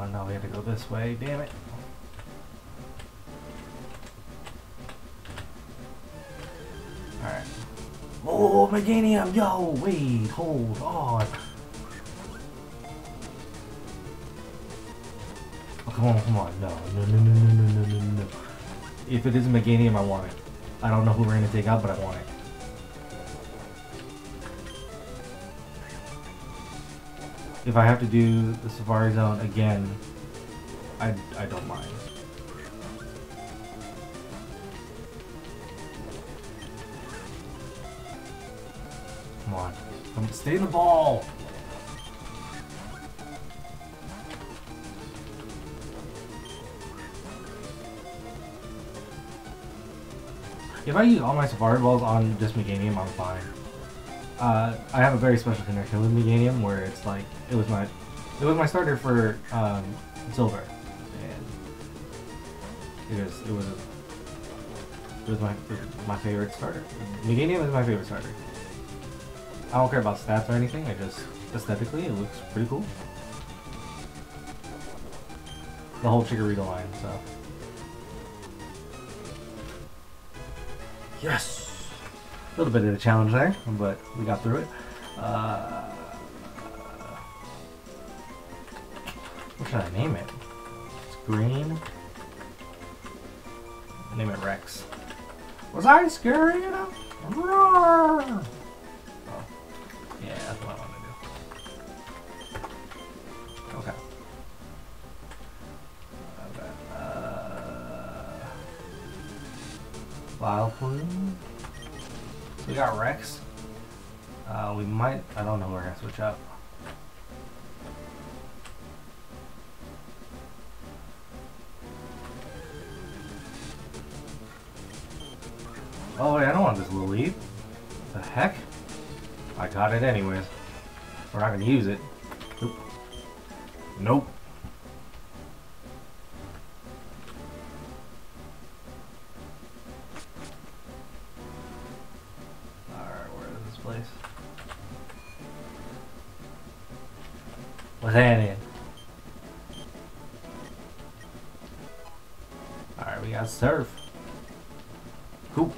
Oh no, we have to go this way. Damn it. Alright. Oh, Meganium! Yo, wait, hold on. Oh, come on, come on. No, no, no, no, no, no, no, no, no. If it is Meganium, I want it. I don't know who we're gonna take out, but I want it. If I have to do the Safari Zone again, I, I don't mind. Come on. Come stay in the ball! If I use all my Safari balls on just Meganium, I'm fine. Uh, I have a very special connection with Meganium where it's like it was my it was my starter for um, silver, and it was it was it was my my favorite starter. Meganium is my favorite starter. I don't care about stats or anything. I just aesthetically it looks pretty cool. The whole Chikorita line, so. Yes! A little bit of a challenge there, but we got through it. Uh, what should I name it? It's green. Name it Rex. Was I scary enough? Roar! Oh. Yeah, that's what I want to do. Okay. Okay. Uh, Vileplume. We got Rex. Uh, we might. I don't know. We're gonna switch up. Oh wait, I don't want this little lead. The heck? I got it anyways. We're not gonna use it. Nope. Nope. In? Alright, we got surf. Cool.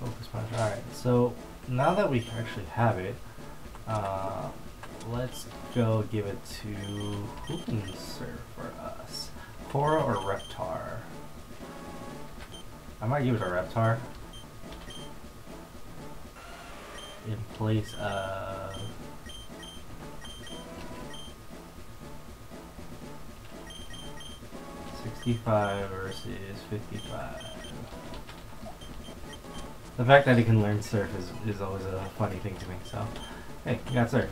Focus punch. Alright, so now that we actually have it, uh, let's go give it to who can serve for us? Cora or Reptar? I might give it Reptar. In place of Sixty-five versus fifty-five. The fact that he can learn surf is, is always a funny thing to me, so hey, you got surf.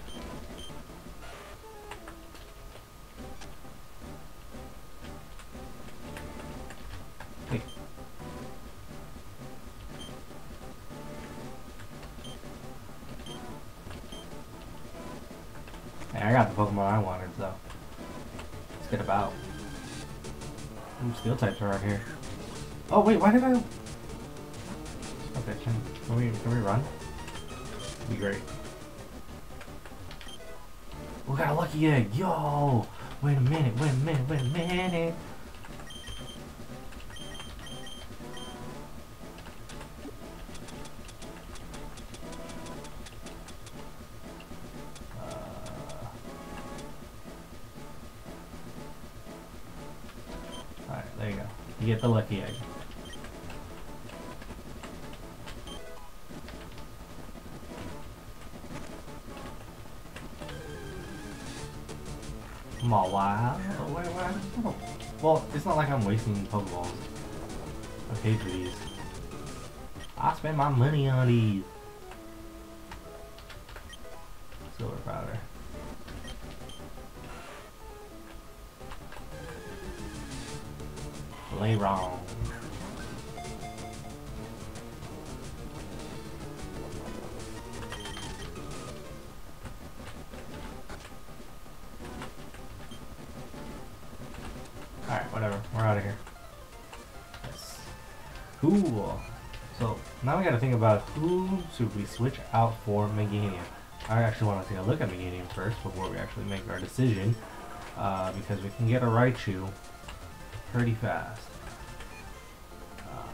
I got the Pokemon I wanted, so let's get about. Ooh, steel types are out here. Oh wait, why did I? Okay, can, can we can we run? Be great. We got a lucky egg, yo! Wait a minute, wait a minute, wait a minute. The lucky egg. Mawile? Oh, wait, wait, oh. Well, it's not like I'm wasting Pokeballs. For these. I spent my money on these. Silver powder. Lay wrong. Alright, whatever. We're out of here. Yes. Cool. So now we gotta think about who should we switch out for Meganium. I actually want to take a look at Meganium first before we actually make our decision. Uh, because we can get a Raichu pretty fast. Uh,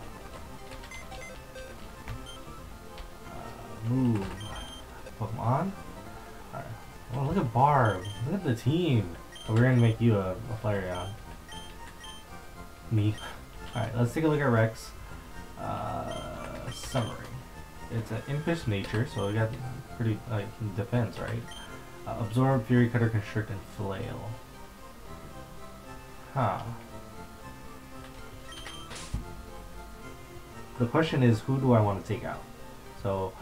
move. Pokemon? Alright. Oh, look at Barb. Look at the team. Oh, we're gonna make you a, a Flareon. Me. Alright, let's take a look at Rex. Uh, summary. It's an impish nature, so we got pretty, like, defense, right? Uh, absorb, Fury Cutter, Constrict, and Flail. Huh. The question is, who do I want to take out? So,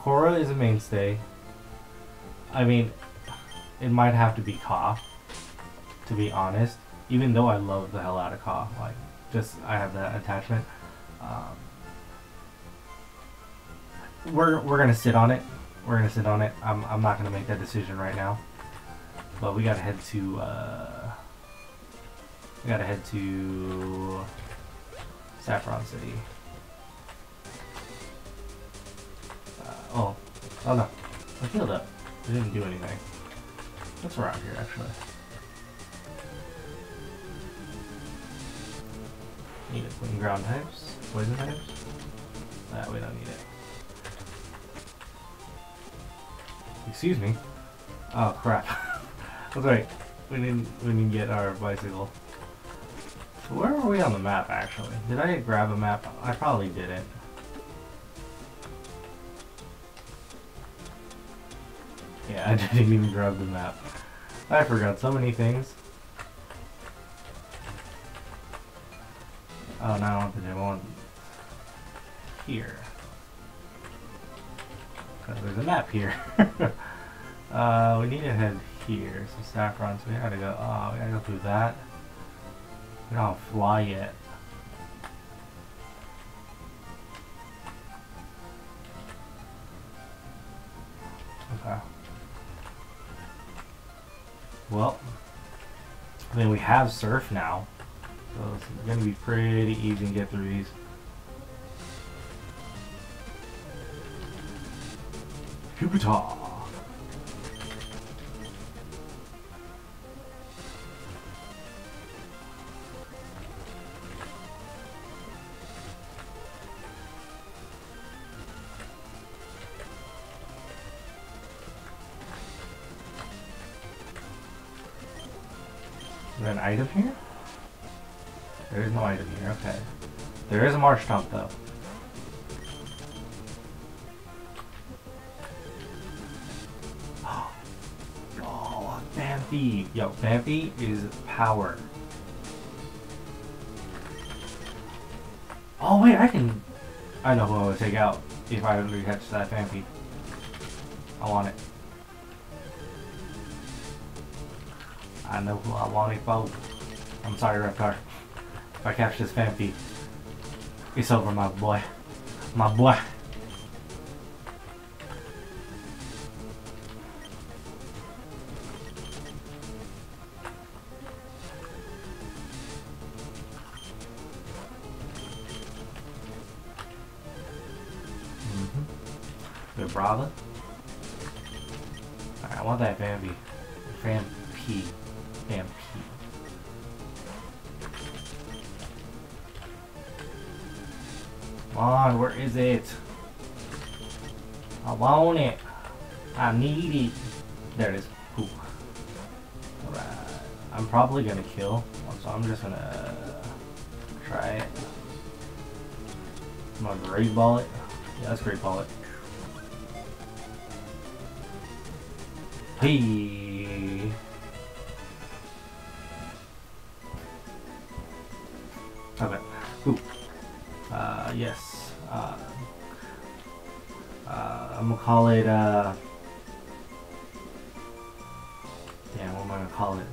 Korra is a mainstay. I mean, it might have to be Ka, to be honest. Even though I love the hell out of Ka, like, just I have that attachment. Um, we're we're gonna sit on it. We're gonna sit on it. I'm I'm not gonna make that decision right now. But we gotta head to uh, we gotta head to Saffron City. Oh, oh no, I healed up. I didn't do anything. What's around here actually? Need it. Wind ground types, poison types. That we don't need it. Excuse me. Oh crap. That's right. We need we need get our bicycle. So where are we on the map actually? Did I grab a map? I probably didn't. I didn't even grab the map. I forgot so many things. Oh, now I want the demo here. Because there's a map here. uh, we need to head here. So saffron, so we gotta go, oh, we gotta go through that. We don't fly yet. Okay. Well, I mean, we have surf now. So it's gonna be pretty easy to get through these. Jupiter. There an item here? There is no item here, okay. There is a Marshtomp though. Oh, Phanpy! Yo, Phanpy is power. Oh wait, I can... I know who I would take out if I would catch that Phanpy. I want it. I know who I want it for. I'm sorry, Reptar. If I catch this fan Phanpy, it's over, my boy. My boy. Mm-hmm. Alright, I want that Bambi. Phanpy. Come on, where is it? I want it. I need it. There it is. Alright. I'm probably gonna kill, so I'm just gonna try it. I'm gonna great ball it. Yeah, that's great ball it. Hey. Call it, uh... Damn, what am I gonna call it?